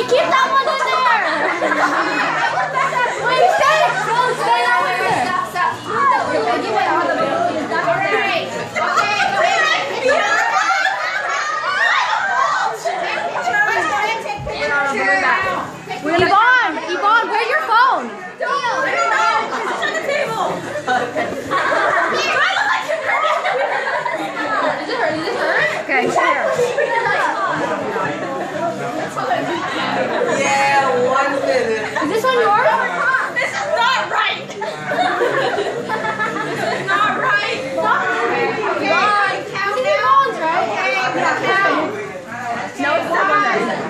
Nikita was in there!